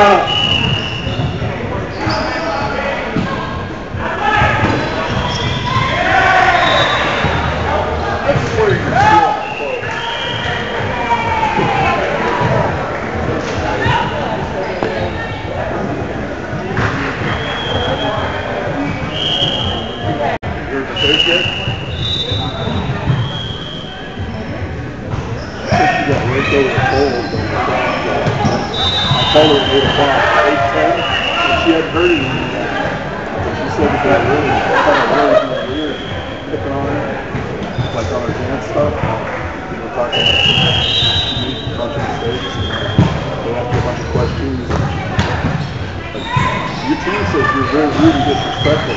You're says you're very rude and disrespectful.